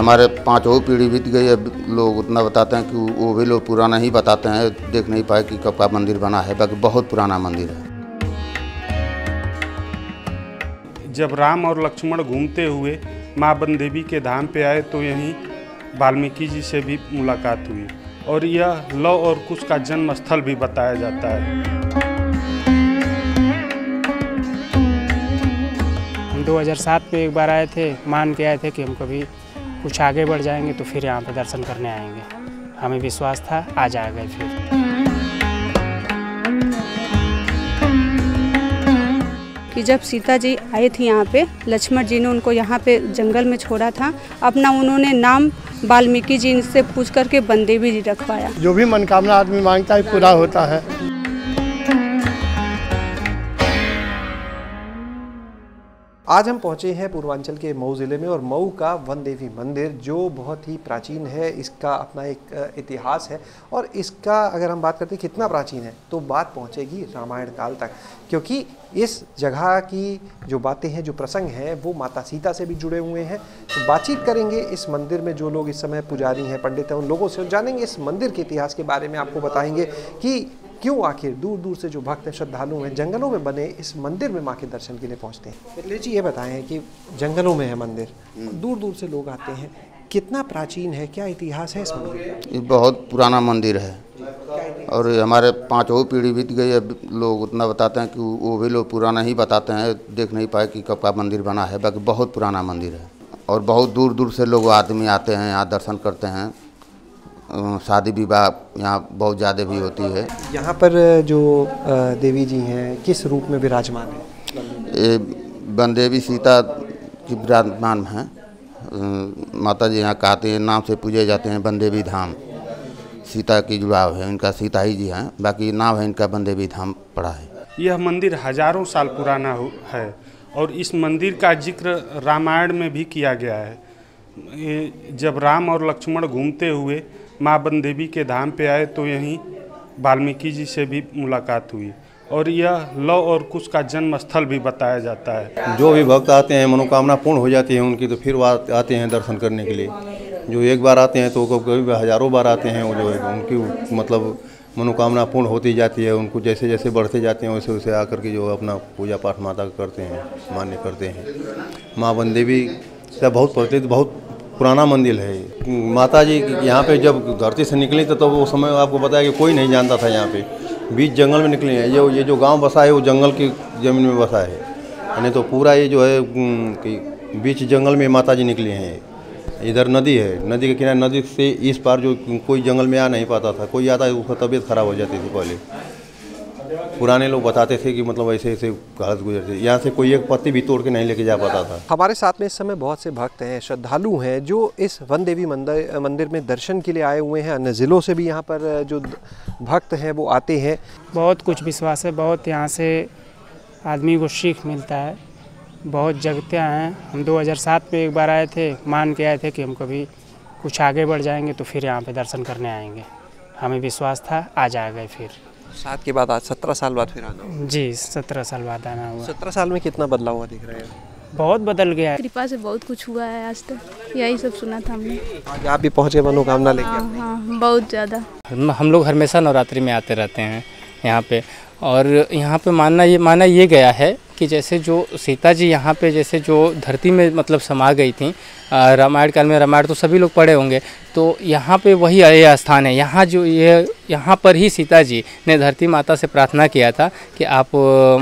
हमारे पाँचों पीढ़ी बीत गई है। लोग उतना बताते हैं कि वो भी लोग पुराना ही बताते हैं। देख नहीं पाए कि कब का मंदिर बना है बाकी बहुत पुराना मंदिर है। जब राम और लक्ष्मण घूमते हुए माँ बन देवी के धाम पे आए तो यहीं वाल्मीकि जी से भी मुलाकात हुई और यह लव और कुश का जन्म स्थल भी बताया जाता है। हम 2007 में एक बार आए थे मान के आए थे कि हम कभी कुछ आगे बढ़ जाएँगे तो फिर यहाँ पे दर्शन करने आएँगे। हमें विश्वास था आज आ गए फिर। कि जब सीता जी आई थी यहाँ पे लक्ष्मण जी ने उनको यहाँ पे जंगल में छोड़ा था अपना उन्होंने नाम वाल्मीकि जी से पूछ करके बंदेवी जी रखवाया। जो भी मनोकामना आदमी माँगता है पूरा होता है। आज हम पहुँचे हैं पूर्वांचल के मऊ ज़िले में और मऊ का वन देवी मंदिर, जो बहुत ही प्राचीन है, इसका अपना एक इतिहास है। और इसका अगर हम बात करते हैं कितना प्राचीन है तो बात पहुंचेगी रामायण काल तक। क्योंकि इस जगह की जो बातें हैं, जो प्रसंग हैं, वो माता सीता से भी जुड़े हुए हैं। तो बातचीत करेंगे इस मंदिर में जो लोग इस समय पुजारी हैं, पंडित हैं, उन लोगों से जानेंगे इस मंदिर के इतिहास के बारे में आपको बताएँगे कि क्यों आखिर दूर दूर से जो भक्त हैं श्रद्धालु हैं जंगलों में बने इस मंदिर में माँ के दर्शन के लिए पहुँचते हैं? मिथिलेश जी ये बताएँ कि जंगलों में है मंदिर। दूर दूर से लोग आते हैं। कितना प्राचीन है? क्या इतिहास है इस मंदिर का? ये बहुत पुराना मंदिर है। और हमारे पाँचों पीढ़ी बीत गई है। लोग उतना बताते हैं कि वो भी लोग पुराना ही बताते हैं। देख नहीं पाए कि कब का मंदिर बना है। बाकी बहुत पुराना मंदिर है। और बहुत दूर दूर से लोग आदमी आते हैं यहाँ दर्शन करते हैं। शादी विवाह यहाँ बहुत ज़्यादा भी होती है। यहाँ पर जो देवी जी हैं किस रूप में विराजमान है? ये बनदेवी सीता की विराजमान हैं। माता जी यहाँ कहते हैं नाम से पूजे जाते हैं बनदेवी धाम। सीता की जुड़ाव है इनका सीता ही जी हैं बाकी नाम है इनका बनदेवी धाम पड़ा है। यह मंदिर हज़ारों साल पुराना है और इस मंदिर का ज़िक्र रामायण में भी किया गया है। जब राम और लक्ष्मण घूमते हुए माँ बन देवी के धाम पे आए तो यहीं वाल्मीकि जी से भी मुलाकात हुई। और यह लव और कुश का जन्म स्थल भी बताया जाता है। जो भी भक्त आते हैं, मनोकामना पूर्ण हो जाती है उनकी तो फिर आते हैं दर्शन करने के लिए। जो एक बार आते हैं तो कभी हज़ारों बार आते हैं, वो जो है, उनकी मतलब मनोकामना पूर्ण होती जाती है, उनको जैसे जैसे बढ़ते जाते हैं वैसे वैसे आकर के जो अपना पूजा पाठ माता करते हैं, मान्य करते हैं। माँ बन देवी का बहुत प्रचलित बहुत पुराना मंदिर है। माता जी यहाँ पे जब धरती से निकली तो, तो वो समय आपको बताया कि कोई नहीं जानता था यहाँ पे। बीच जंगल में निकली हैं। ये ये जो गाँव बसा है वो जंगल की ज़मीन में बसा है। यानी तो पूरा ये जो है कि बीच जंगल में माता जी निकली हैं। इधर नदी है। नदी के किनारे नदी से इस पार जो कोई जंगल में आ नहीं पाता था। कोई आता उसका तबीयत खराब हो जाती थी पहले। पुराने लोग बताते थे कि मतलब ऐसे ऐसे हालत गुजरते यहाँ से कोई एक पत्ती भी तोड़ के नहीं लेके जा पाता था। हमारे साथ में इस समय बहुत से भक्त हैं श्रद्धालु हैं जो इस वन देवी मंदिर मंदिर में दर्शन के लिए आए हुए हैं। अन्य ज़िलों से भी यहाँ पर जो भक्त हैं वो आते हैं। बहुत कुछ विश्वास है बहुत यहाँ से आदमी को सीख मिलता है। बहुत जगते हैं। हम 2007 में एक बार आए थे मान के आए थे कि हम कभी कुछ आगे बढ़ जाएँगे तो फिर यहाँ पे दर्शन करने आएँगे। हमें विश्वास था आज आ गए फिर। सात के बाद आज सत्रह साल बाद फिर आना हुआ। जी सत्रह साल बाद आना हुआ। सत्रह साल में कितना बदलाव हुआ दिख रहा है? बहुत बदल गया है। कृपा से बहुत कुछ हुआ है आज तक। यही सब सुना था हमने। आज आप भी पहुँचे गए मनोकामना लेके? हाँ हाँ बहुत ज़्यादा। हम हम लोग हमेशा नवरात्रि में आते रहते हैं। यहाँ पे। और यहाँ पे मानना ये, माना ये गया है कि जैसे जो सीता जी यहाँ पे जैसे जो धरती में मतलब समा गई थी रामायण काल में, रामायण तो सभी लोग पढ़े होंगे तो यहाँ पे वही ये स्थान है। यहाँ जो ये, यहाँ पर ही सीता जी ने धरती माता से प्रार्थना किया था कि आप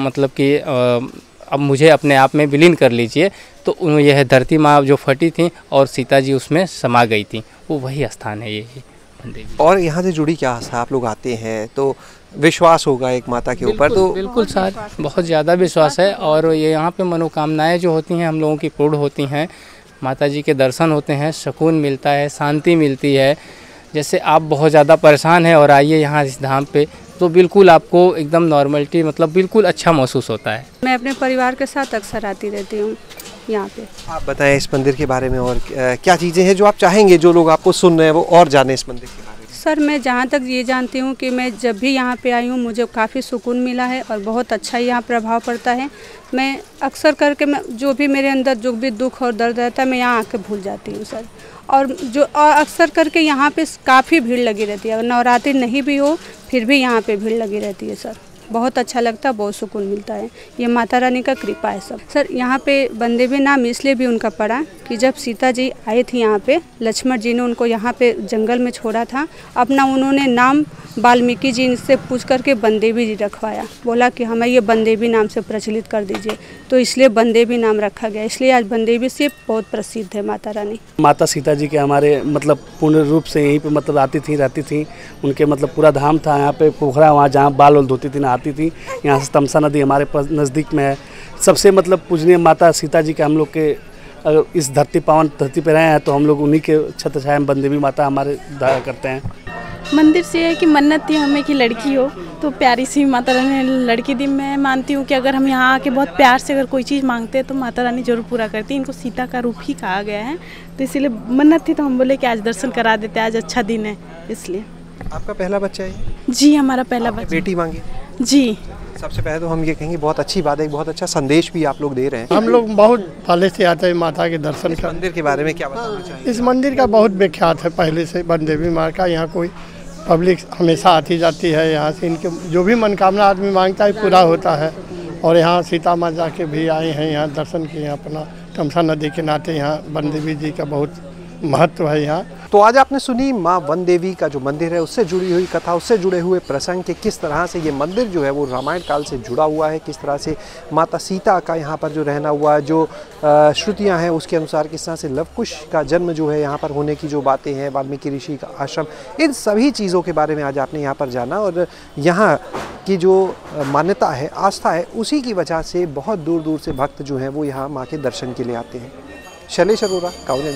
मतलब कि अब मुझे अपने आप में विलीन कर लीजिए। तो यह धरती माँ जो फटी थी और सीता जी उसमें समा गई थी। वो वही स्थान है यही मंदिर और यहाँ से जुड़ी क्या आप लोग आते हैं तो विश्वास होगा एक माता के ऊपर तो बिल्कुल सर बहुत ज़्यादा विश्वास है और ये यहाँ पे मनोकामनाएँ जो होती हैं हम लोगों की पूर्ण होती हैं। माता जी के दर्शन होते हैं सुकून मिलता है शांति मिलती है। जैसे आप बहुत ज़्यादा परेशान हैं और आइए यहाँ इस धाम पे तो बिल्कुल आपको एकदम नॉर्मलिटी मतलब बिल्कुल अच्छा महसूस होता है। मैं अपने परिवार के साथ अक्सर आती रहती हूँ यहाँ पे। आप बताएँ इस मंदिर के बारे में और क्या चीज़ें हैं जो आप चाहेंगे जो लोग आपको सुन रहे हैं वो और जाने इस मंदिर के बारे में? सर, मैं जहाँ तक ये जानती हूँ कि मैं जब भी यहाँ पे आई हूँ, मुझे काफ़ी सुकून मिला है और बहुत अच्छा यहाँ प्रभाव पड़ता है। मैं अक्सर करके मैं, जो भी मेरे अंदर जो भी दुख और दर्द रहता है, मैं यहाँ आके भूल जाती हूँ सर। और जो और अक्सर करके यहाँ पे काफ़ी भीड़ लगी रहती है। अगर नवरात्रि नहीं भी हो, फिर भी यहाँ पे भीड़ लगी रहती है सर। बहुत अच्छा लगता है बहुत सुकून मिलता है। ये माता रानी का कृपा है सब। सर, यहाँ पे बंदे भी नाम इसलिए भी उनका पड़ा कि जब सीता जी आई थी यहाँ पे, लक्ष्मण जी ने उनको यहाँ पे जंगल में छोड़ा था अपना उन्होंने नाम वाल्मीकि जी से पूछ करके बंदेवी जी रखवाया। बोला कि हमें ये बंदेवी नाम से प्रचलित कर दीजिए। तो इसलिए बंदेवी नाम रखा गया। इसलिए आज बंदेवी से बहुत प्रसिद्ध है माता रानी। माता सीता जी के हमारे मतलब पूर्ण रूप से यहीं पे मतलब आती थी, रहती थी। उनके मतलब पूरा धाम था। यहाँ पे पोखरा, वहाँ जहाँ बाल धोती थी नहाती थी। यहाँ से तमसा नदी हमारे पास नज़दीक में है। सबसे मतलब पूजनीय माता सीता जी के हम लोग के अगर इस धरती पावन धरती पे रहे हैं तो हम लोग उन्हीं के छत्र छाया में बंदेवी माता हमारे दाया करते हैं। मंदिर से है कि मन्नत थी हमें कि लड़की हो तो प्यारी सी माता रानी ने लड़की दी। मैं मानती हूँ कि अगर हम यहाँ आके बहुत प्यार से अगर कोई चीज़ मांगते हैं तो माता रानी ज़रूर पूरा करती है। इनको सीता का रूप ही कहा गया है। तो इसीलिए मन्नत थी तो हम बोले कि आज दर्शन करा देते आज अच्छा दिन है इसलिए। आपका पहला बच्चा है जी हमारा पहला बच्चा। बेटी मांगी? जी। सबसे पहले तो हम ये कहेंगे बहुत अच्छी बात है बहुत अच्छा संदेश भी आप लोग दे रहे हैं। हम लोग बहुत पहले से आते हैं माता के दर्शन इस मंदिर के बारे में क्या बताना चाहिए इस मंदिर का बहुत विख्यात है पहले से बनदेवी माँ का। यहाँ कोई पब्लिक हमेशा आती जाती है यहाँ से इनके जो भी मनोकामना आदमी माँगता है पूरा होता है। और यहाँ सीता माँ जाके भी आए हैं यहाँ दर्शन किए हैं अपना। तमसा नदी के नाते यहाँ बनदेवी जी का बहुत महत्व है यहाँ। तो आज आपने सुनी माँ वन देवी का जो मंदिर है, उससे जुड़ी हुई कथा, उससे जुड़े हुए प्रसंग के किस तरह से ये मंदिर जो है वो रामायण काल से जुड़ा हुआ है, किस तरह से माता सीता का यहाँ पर जो रहना हुआ, जो श्रुतियाँ हैं उसके अनुसार किस तरह से लवकुश का जन्म जो है यहाँ पर होने की जो बातें हैं, वाल्मीकि ऋषि का आश्रम, इन सभी चीज़ों के बारे में आज आपने यहाँ पर जाना और यहाँ की जो मान्यता है, आस्था है, उसी की वजह से बहुत दूर दूर से भक्त जो हैं वो यहाँ माँ के दर्शन के लिए आते हैं। शैलेश अरोरा काउन